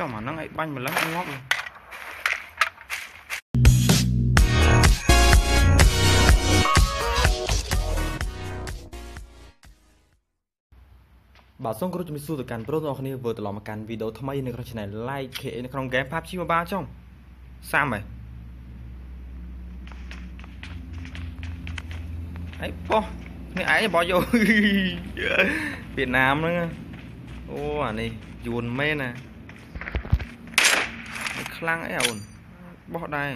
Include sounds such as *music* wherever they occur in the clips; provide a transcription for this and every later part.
ចំអាហ្នឹងឲ្យបាញ់ម្លឹងងាប់បាទសូមគោរពជំរាបសួរទៅកាន់ប្រុសទាំងអស់គ្នាវិលត្រឡប់មកកាន់វីដេអូថ្មីនៅក្នុង Channel Like KA នៅក្នុង Game PUBG Mobile ចុងសាំហ៎អីបោះនេះឯងបោះយកវៀតណាមហ្នឹងអូអានេះយួនមែនណា ខ្លាំងអីអូនបោះដែរ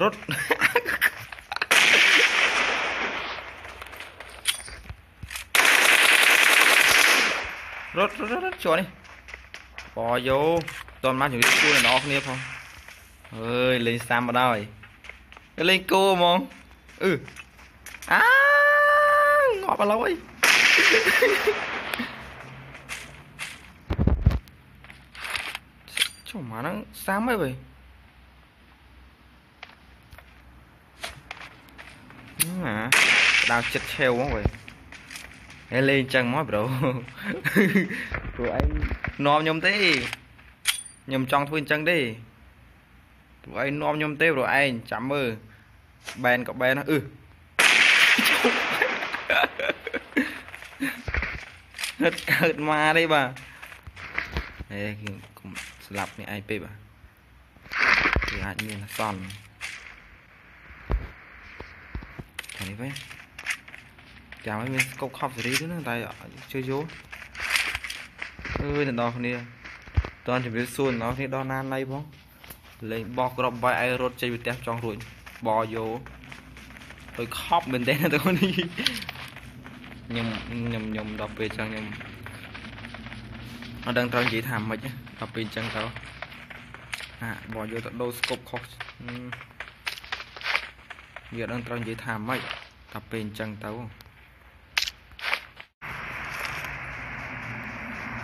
រត់រត់រត់រត់ចូលនេះបោយោតន់មកជំរាបសួរអ្នកនរគ្នាផងអើយលេងសាំមកដល់លេងគោហ្មងអឺអាងាប់ឥឡូវអី mana sama vậy? Hả đào chết treo quá vậy. Em lên chân mói bro? *laughs* Tụi anh nom nhóm tí nhóm trong thui chân đi? Tụi anh nom nhóm tiếp rồi anh chấm ư bèn có bèn ừ. Hết cợt ma đi bà. អញ្ចឹងទេព្រោះឯងនាំខ្ញុំទេព្រោះឯងចាំមើលបែនក៏បែនអឺហិតកើតមកទេបាទហេកុំស្លាប់នេះឯងពេកបាទវាអាចមានអសន្នខាងនេះវិញចាំឲ្យមានស្កប់ខប់សេរីទេណាតែជឿយល់អើយអ្នកនរគ្នាតន់ជម្រាបសួរអ្នកនរគ្នាដល់ណាណៃផងលេងបោះក្របបាយឯរត់ចេញពីផ្ទះចង់រួចបយោទៅខប់មែនទេទៅនេះខ្ញុំខ្ញុំខ្ញុំដល់ពេលចឹងខ្ញុំ អត់ដឹងត្រូវនិយាយថាម៉េចដល់ពេលចឹងទៅហាបោយកទៅដូរស្គប់ខុសវាអត់ដឹងត្រូវនិយាយថាម៉េចដល់ពេលចឹងទៅ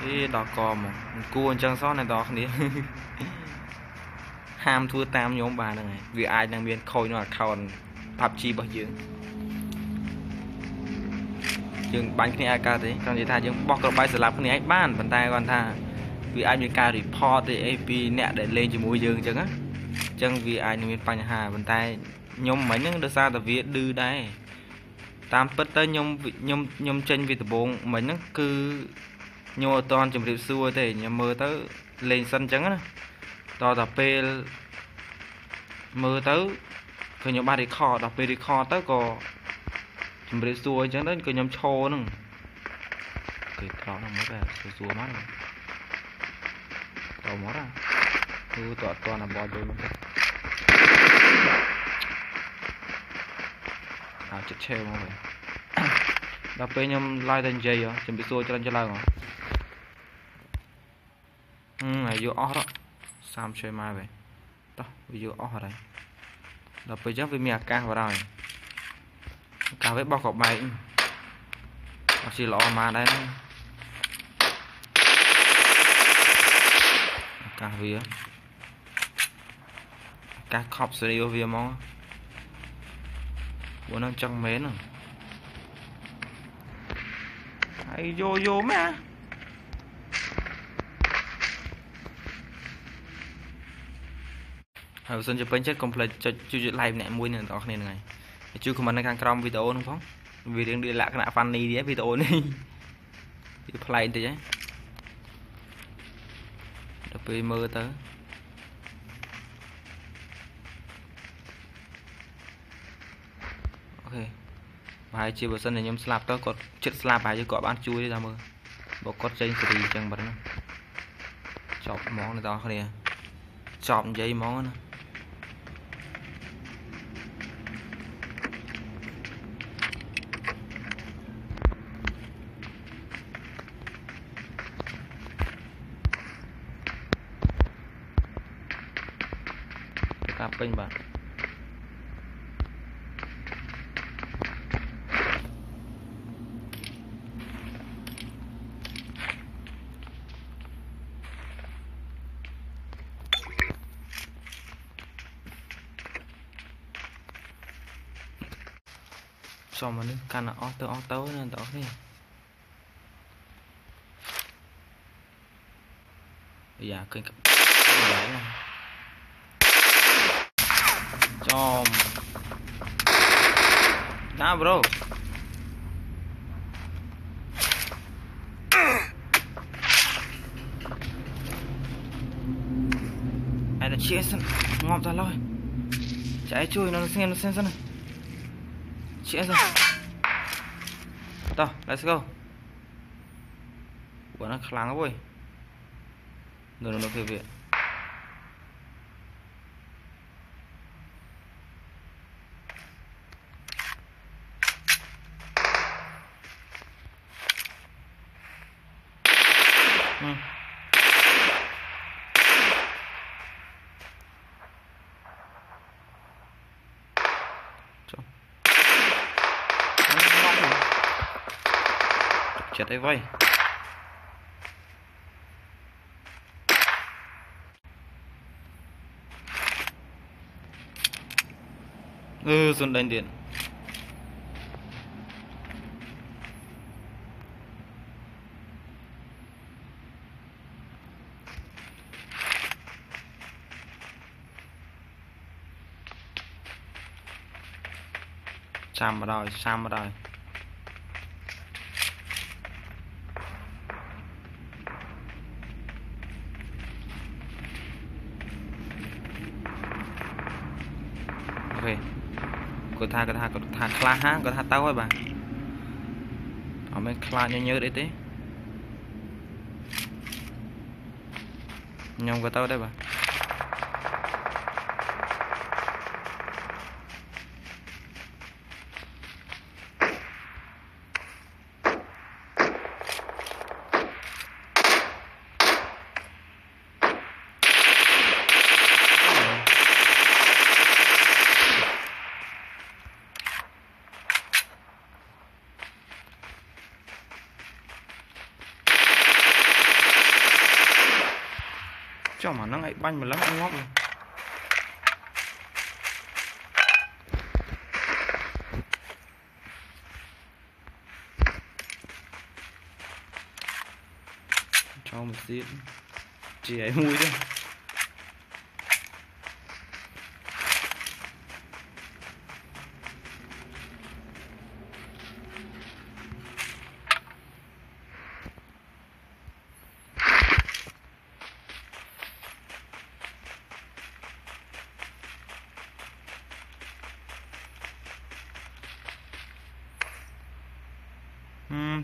អេដល់កមកគួរអញ្ចឹងសោះអ្នកនរគ្នាហាមធ្វើតាមខ្ញុំបានហ្នឹងហើយវាអាចនឹងមានខូចនៅ account PUBG របស់យើង យើងបាញ់គ្នាអាចកើតទេគ្រាន់តែថាយើងបោះក្របបាយស្លាប់គ្នាឯងបានប៉ុន្តែគាត់ថាវាអាចមានការ report ទេអីពីអ្នកដែលលេងជាមួយយើងអញ្ចឹងណាអញ្ចឹងវាអាចនឹងមានបញ្ហាប៉ុន្តែខ្ញុំមិញហ្នឹងដោយសារតែវាឌឺដែរតាមពិតទៅខ្ញុំខ្ញុំខ្ញុំចេញពីដំបងមិញហ្នឹងគឺខ្ញុំអត់តន់ជម្រាបសួរទេខ្ញុំមើលទៅលេងសិនអញ្ចឹងណាតតែពេលមើលទៅគឺខ្ញុំបាន record ដល់ពេល record ទៅក៏ ជំរាបសួរអញ្ចឹងទៅក៏ខ្ញុំឈរហ្នឹងគេត្រង់មកតែសួរសួរមកតមកណាគឺតអត់តណាបយយកមកអាចិត្តឆេមកវិញដល់ពេលខ្ញុំឡាយតែនិយាយជំរាបសួរច្រើនច្រឡងហ៎អឺអាយុអស់ដល់30ជួយមកវិញតោះវាយកអស់ហើយដល់ពេលអញ្ចឹងវាមានអាកាសបារហើយអា កាសវាបោះក៏បែកអត់ជាល្អមកដែរអាកាសវាអាកាសខប់សេរីវាហ្មងពួកនឹងចឹងមែនហ្នឹងហើយយោយោមែនហើយបើសិនជាពេញចិត្តកុំភ្លេចចុចជួយ like ម្នាក់មួយនឹងបងប្អូនគ្នាហ្នឹងហើយ ជួយ comment នៅខាងក្រោមវីដេអូហ្នឹងផងវារៀងដូចលក្ខណៈ funny ទៀតវីដេអូនេះវាប្លែកបន្តិចហ៎ដល់ពេលមើលទៅអូខេប្រហែលជាបើសិនជាខ្ញុំស្លាប់ទៅគាត់ចិត្តស្លាប់ប្រហែលជាគាត់បានជួយទេតាមមើលបើគាត់ចេញសេរីអញ្ចឹងបាត់ហ្នឹងចប់ហ្មងអ្នកនរគ្នាចប់និយាយហ្មងណា kênh bạn. Xong rồi canh là auto auto nên tỏ thế bây giờ kênh cặp Nom. Nah, bro. Ai đã chia sân ngọt ra lôi. Chạy chui nó xem nó xem sân này. Chia rồi. Tao, let's go. Bọn nó khlang quá rồi. Rồi nó kêu viện. chết đấy vậy ừ dồn đánh điện. Sam mà rồi, Sam mà rồi ថាគាត់ថាគាត់ថាខ្លះហាគាត់ថាទៅហើយបាទអត់មែនខ្លាចញញើតអីទេខ្ញុំក៏ទៅដែរបាទ ចំអាហ្នឹងឲ្យបាញ់ម្លឹងងាប់ចូលមកទៀតជាឲ្យមួយទេ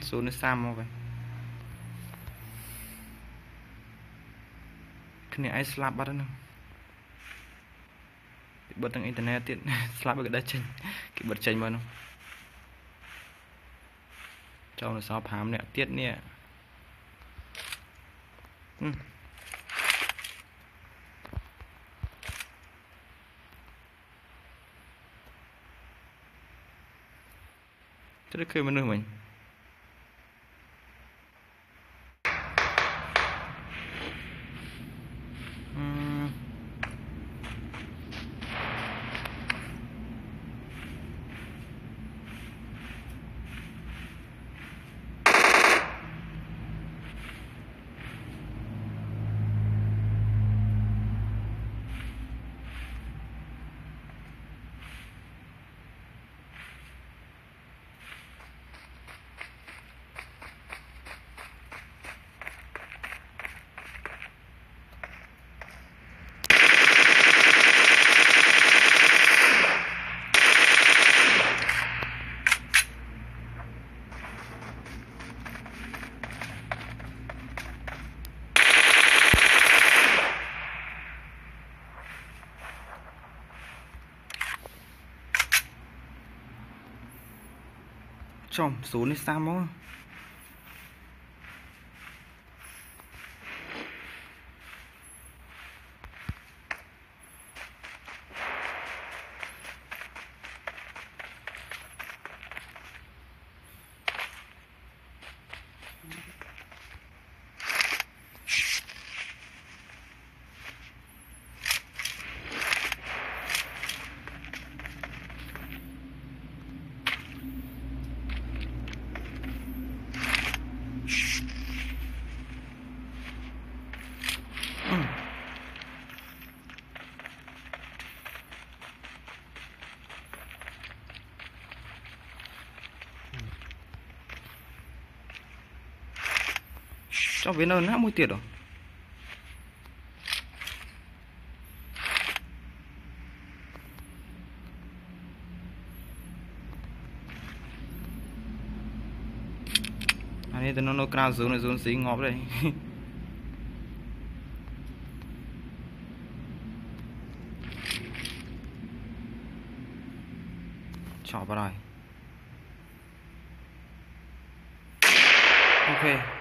ស៊ូនេះសាមមកវិញគ្នាឯងស្លាប់បាត់ហ្នឹងគេបិទទាំងអ៊ីនធឺណិតទៀតស្លាប់គេដេះចេញគេបិទចេញមកហ្នឹងចូលនៅសល់5នាក់ទៀតនេះទៅឃើញមនុស្សមិញ ចំស្រួលនេះសាមមក cho với nó hát môi tiệt rồi. À, Anh ấy nó nó cao xuống này xuống xí ngọt đây. *laughs* Chọn vào đây. Ok.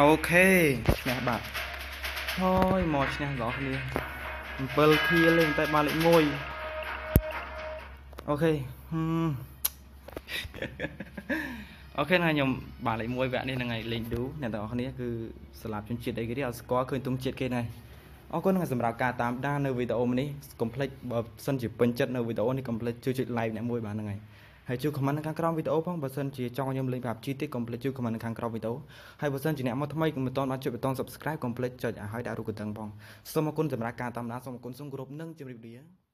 អីយ៉ាខណៈខណៃចេញមកបាទរៀងអូកាឡាទេបាទអូខេឈ្នះបាទហើយមកឈ្នះបងប្អូនគ្នា7ខៀលទេតែបានលេខ1អូខេហឹមអូខេណាខ្ញុំបានលេខ1វគ្គនេះហ្នឹងហើយលេងឌូអ្នកទាំងអស់គ្នាគឺស្លាប់ជនជាតិអីគេទេអត់ស្គាល់ឃើញទុំជាតិគេណាអរគុណសម្រាប់ការតាមដាននៅវីដេអូនេះកុំភ្លេចបើសិនជាពេញចិត្តនៅវីដេអូនេះកុំភ្លេចជួយចុច like អ្នកមួយបាទហ្នឹងហើយ ហើយជួយ comment នៅខាងក្រោមវីដេអូផងបើសិនជាចង់ខ្ញុំលេងប្រាប់ជីតិចកុំភ្លេចជួយ comment នៅខាងក្រោមវីដេអូហើយបើសិនជាអ្នកមកថ្មីមិនទាន់បានចុចប៊ូតុង subscribe កុំភ្លេចចុចឲ្យដាក់រូបកណ្ដឹងផងសូមអរគុណសម្រាប់ការតាមដានសូមអរគុណសូមគោរពនិងជម្រាបលា